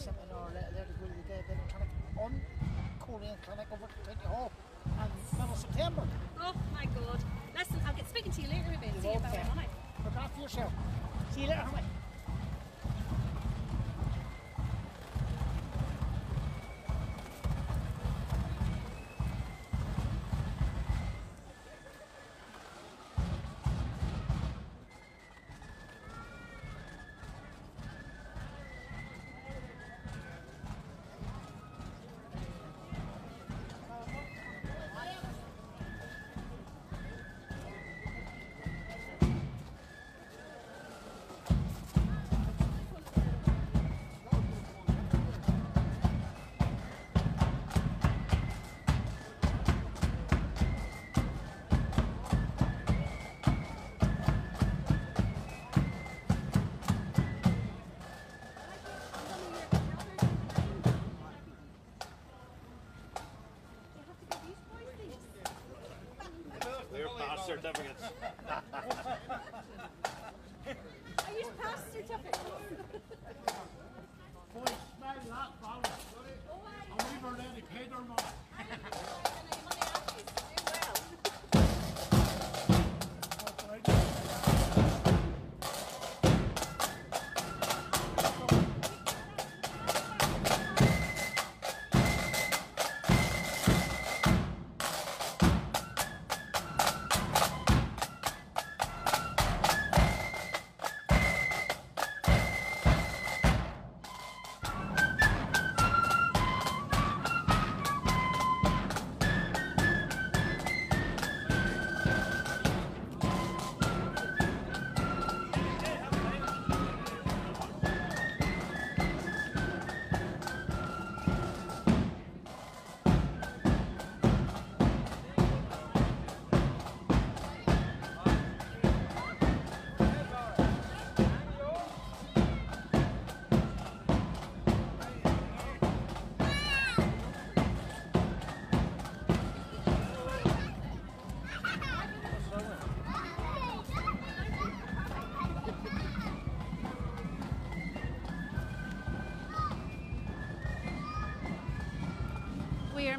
seminar there, there to go to the day clinic on Korean Clinic over at Trinity Hall and middle September. Oh my god. Listen, I'll get speaking to you later about You're see you about it, Look after yourself. See you later, honey. Past certificates.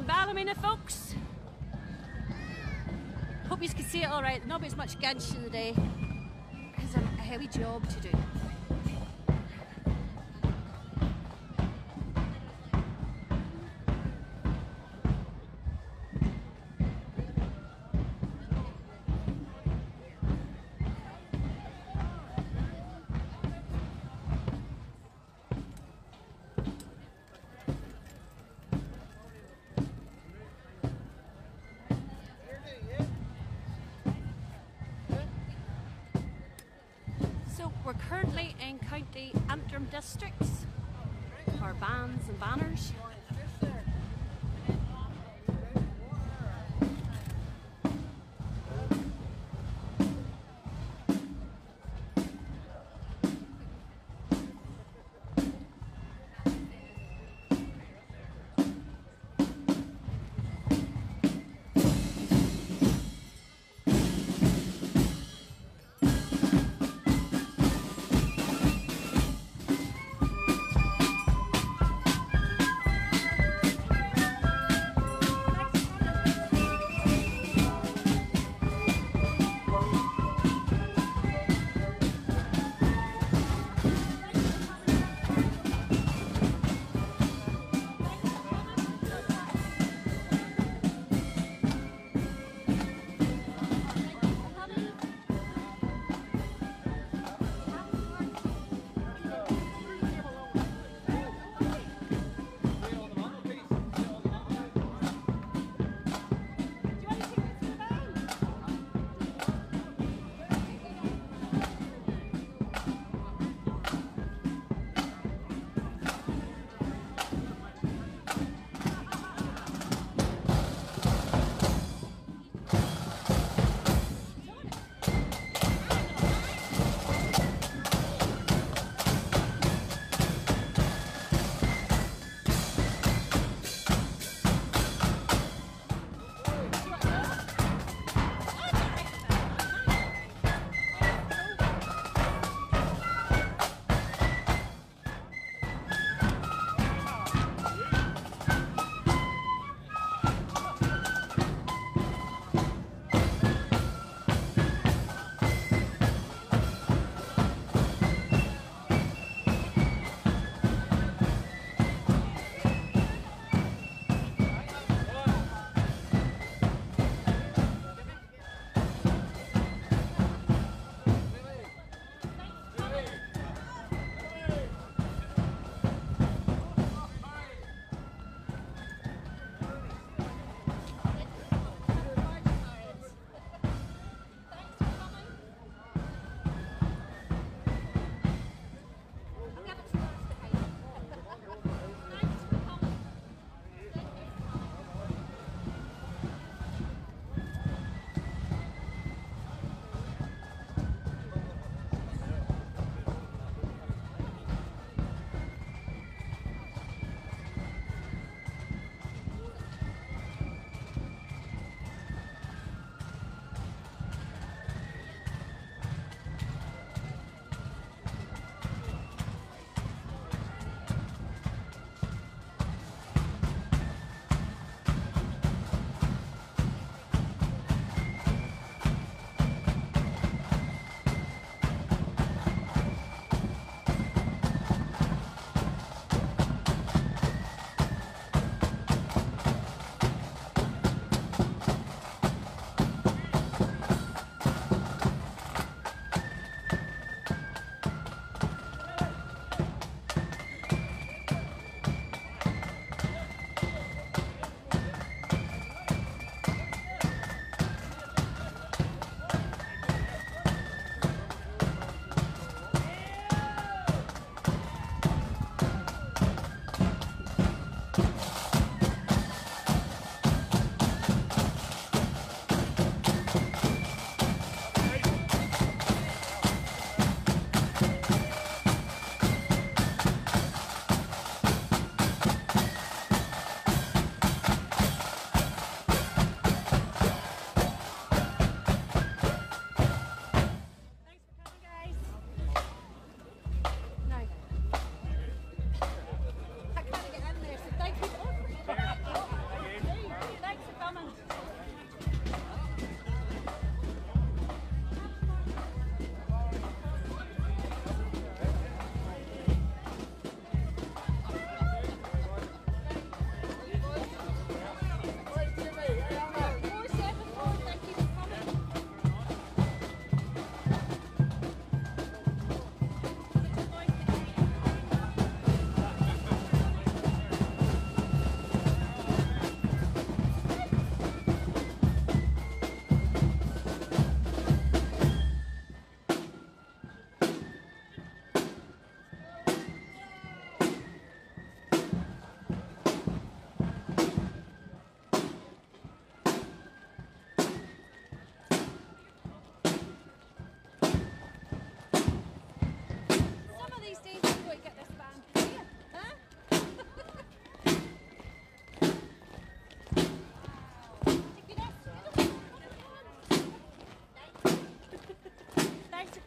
Ballymena, folks. Hope you can see it all right. Not as much gadget in the day because I've a heavy job to do.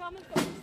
Thanks for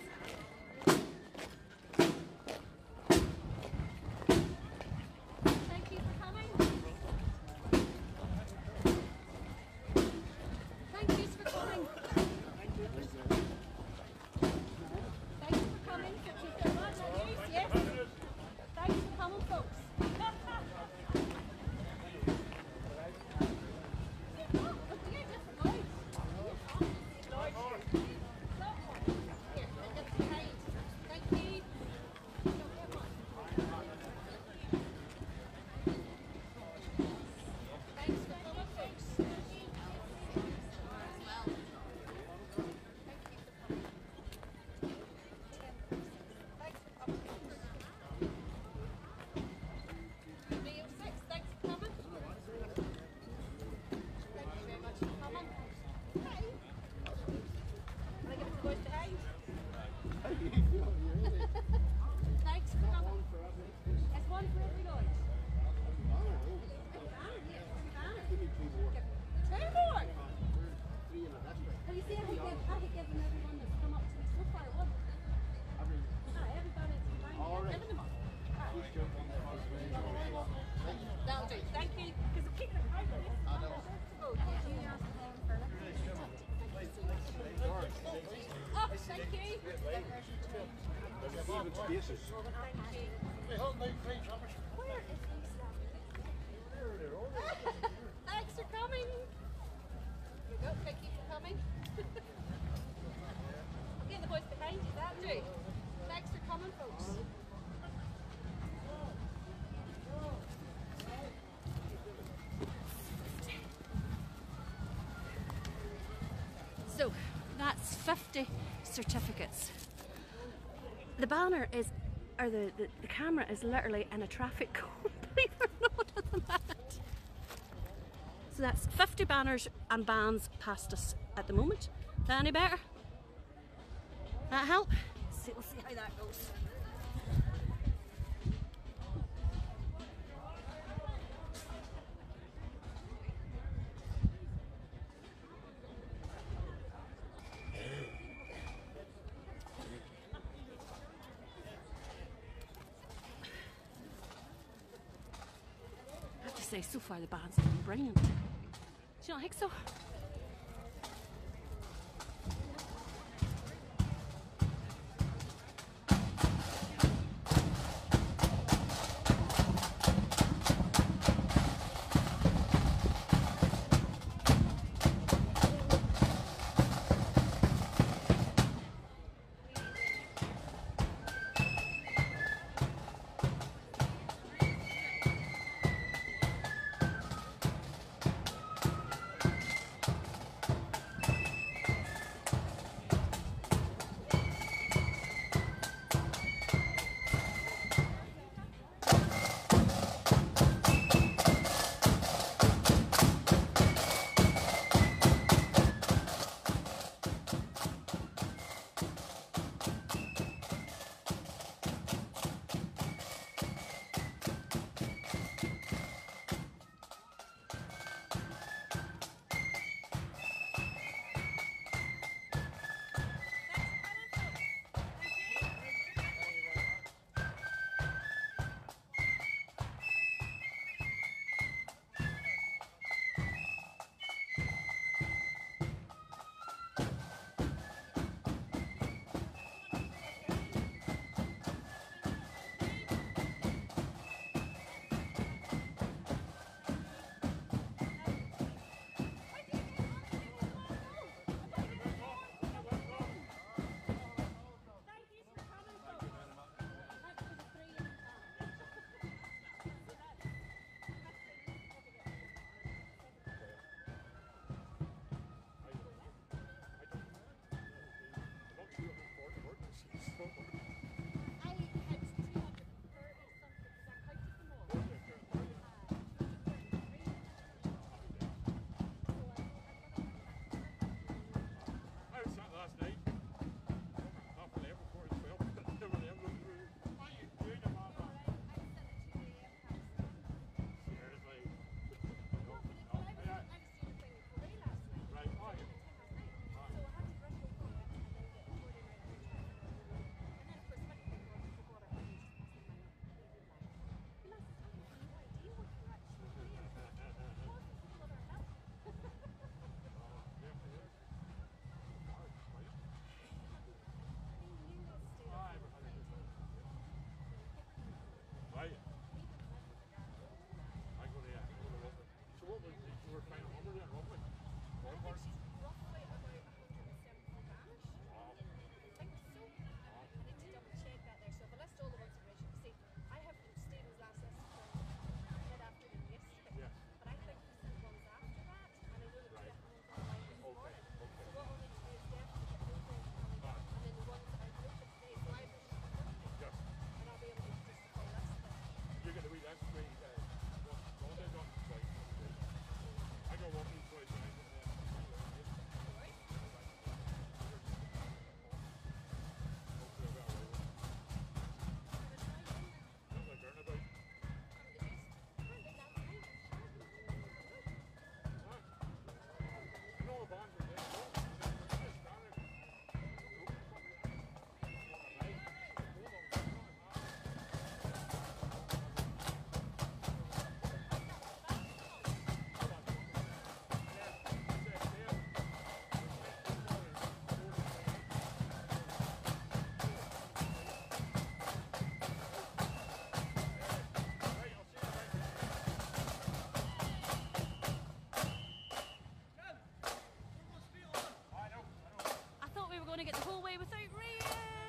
We is Thanks for coming. Here you go. Thank you for coming. I'm getting the voice behind you, that do. Thanks for coming, folks. So that's 50 certificates. The banner is, or the, the, the camera is literally in a traffic cone, believe it or not. So that's 50 banners and bands past us at the moment. That any better? That help? See, we'll see how that goes. Think so? want to get the hallway without reading.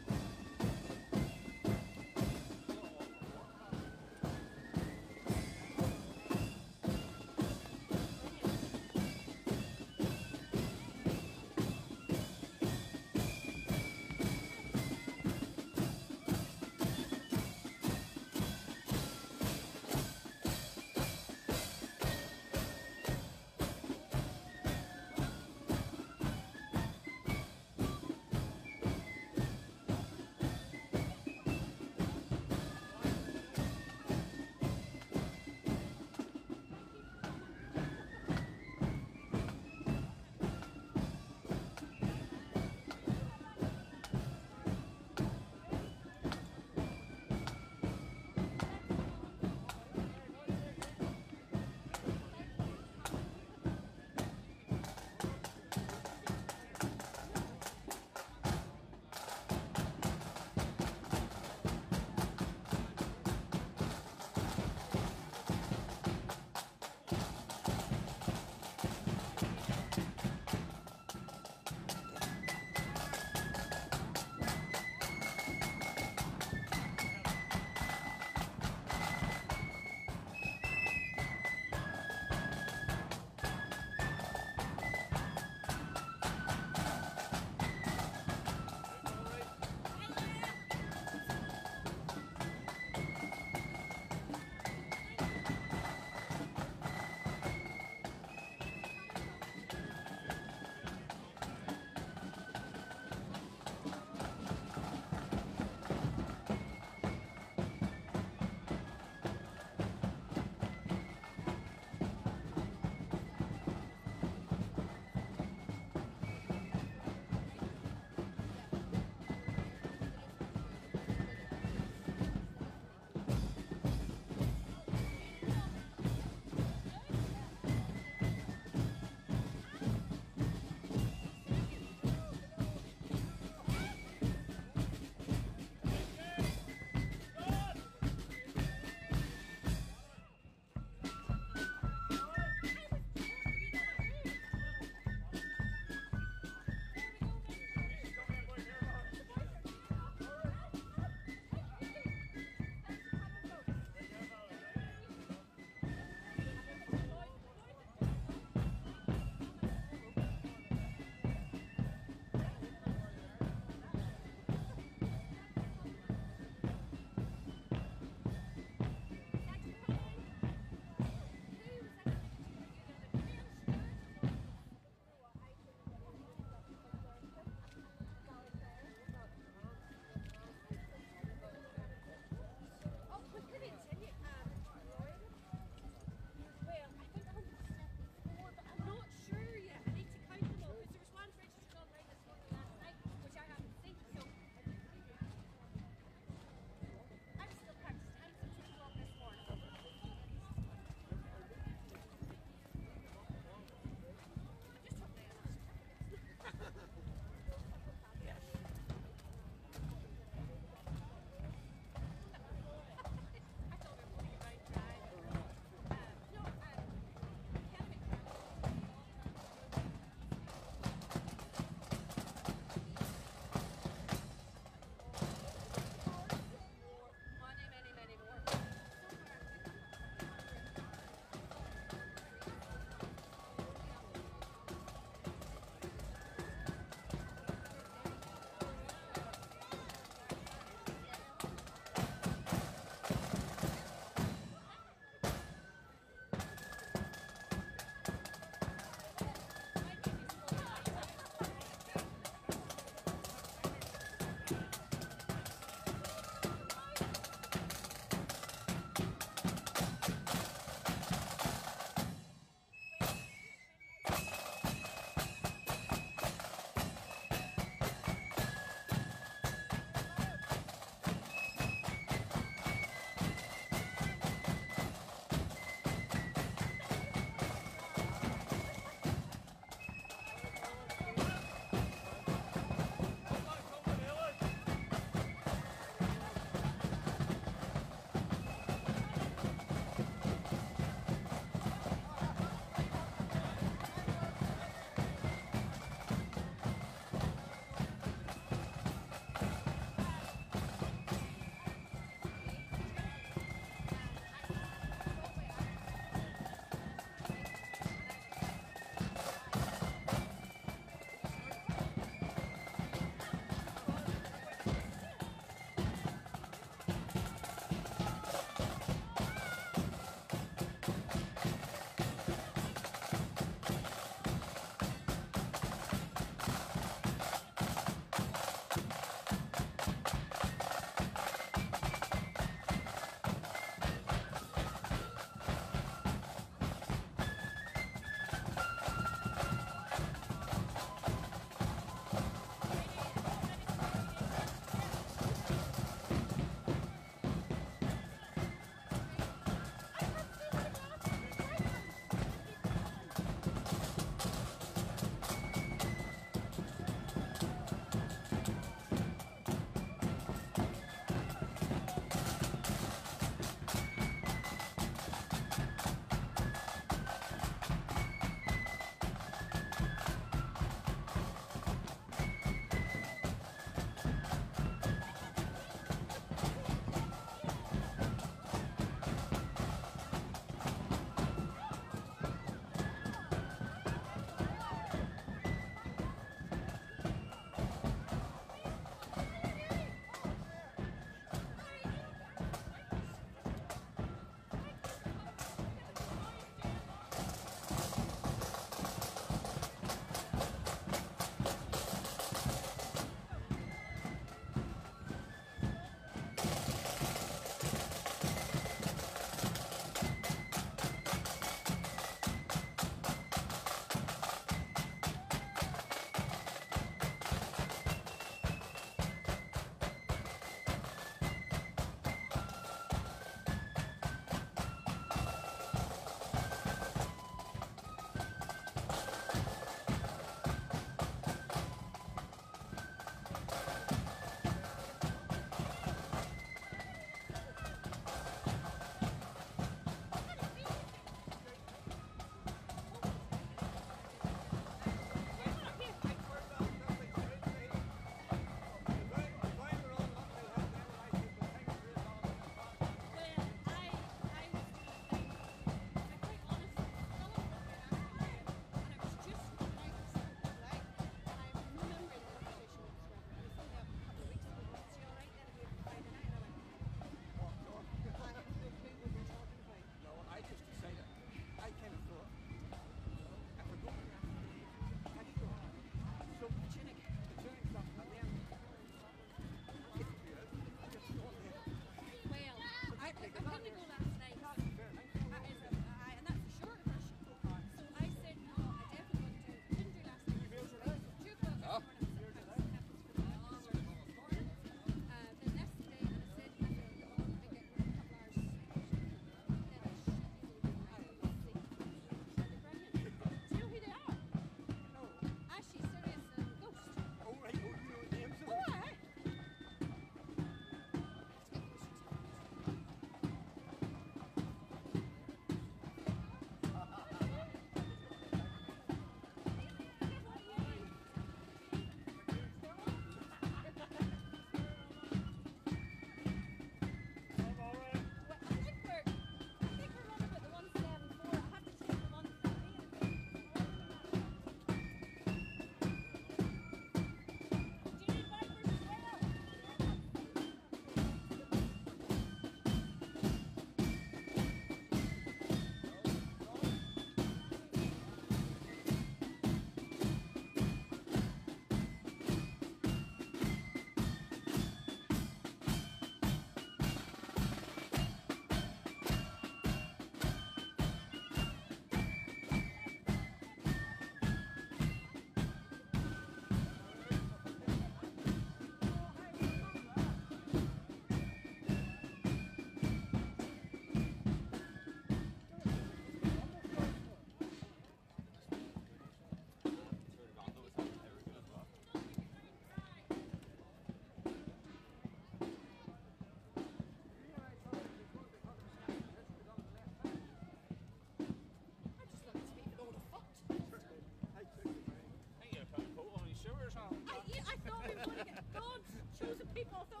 people. So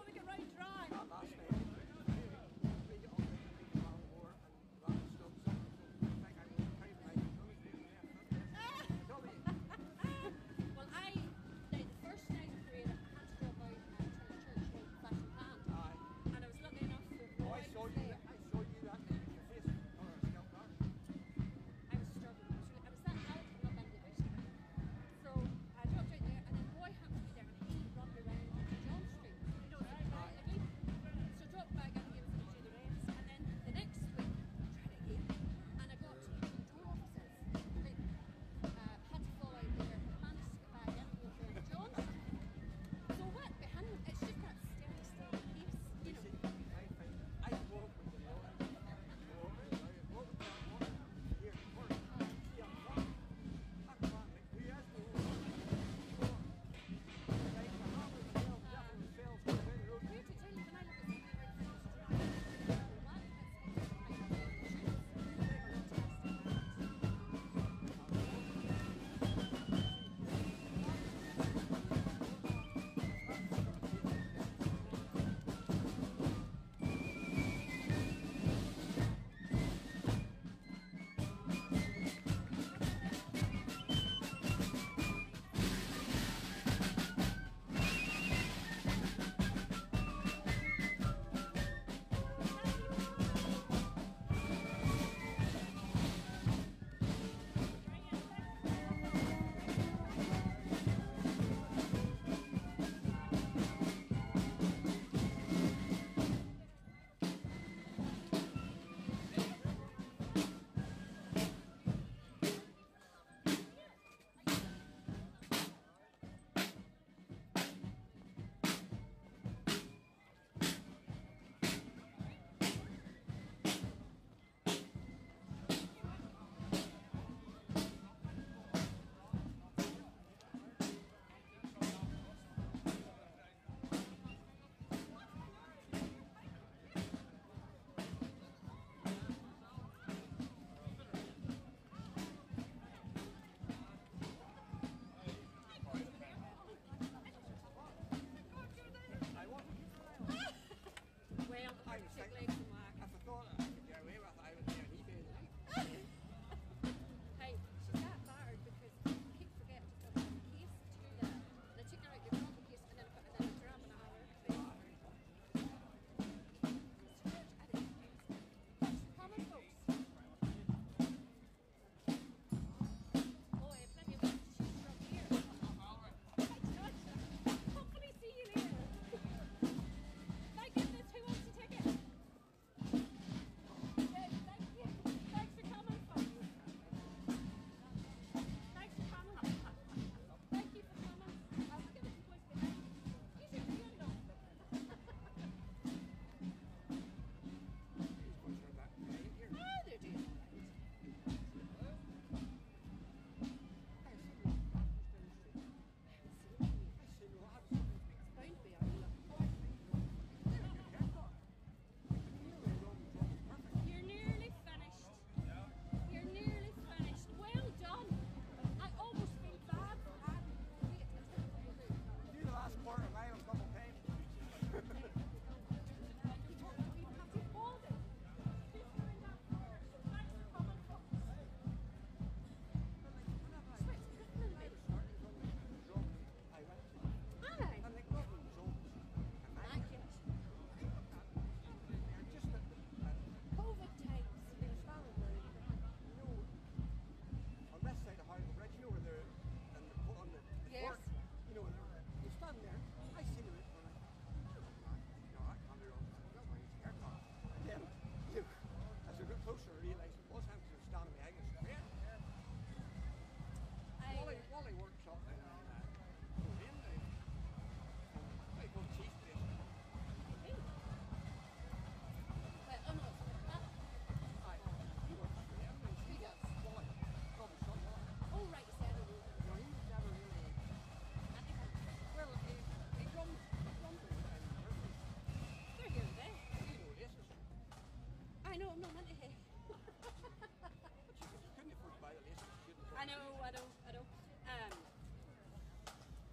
know, I'm not meant to hit. You couldn't afford to buy the lace. You couldn't I know, I know, I know. Um,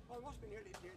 Well, it must be nearly near